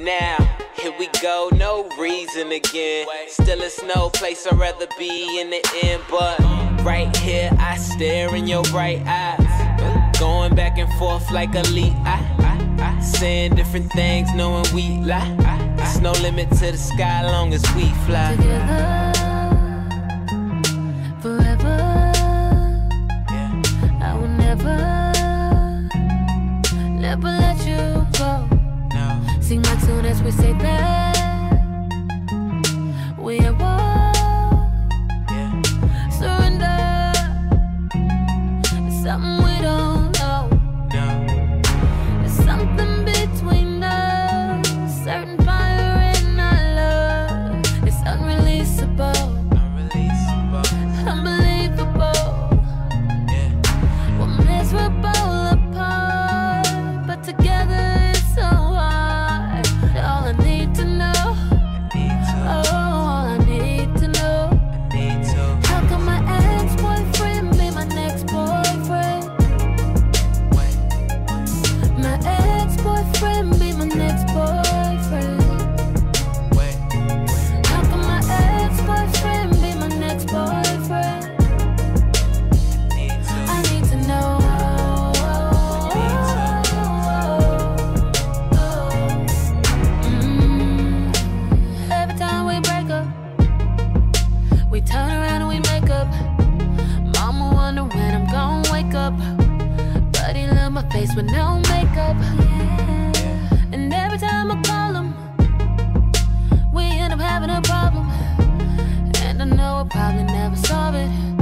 Now, here we go, no reason again. Still, it's no place I'd rather be in the end, but right here I stare in your bright eyes. Going back and forth like a lead. I, I, saying different things, knowing we lie. There's no limit to the sky, long as we fly. Together, forever. I will never, never let you go. No, Seem like soon as we say that, we at war. yeah. Surrender. It's something we don't we turn around and we make up. Mama wonder when I'm gonna wake up. Buddy love my face with no makeup. And every time I call him, we end up having a problem. And I know I'll probably never solve it.